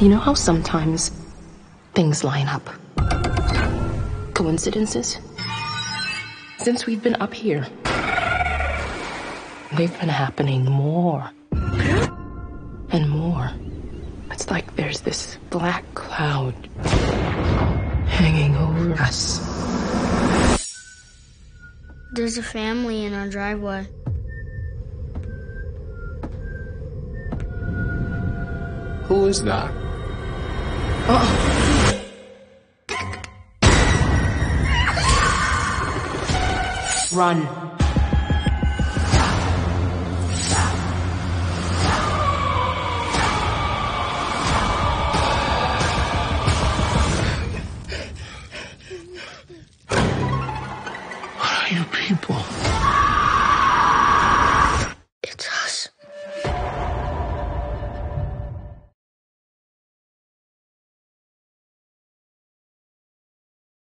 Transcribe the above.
You know how sometimes things line up? Coincidences? Since we've been up here, they've been happening more and more. It's like there's this black cloud hanging over us. There's a family in our driveway. Who is that? Uh-oh. Run. you people.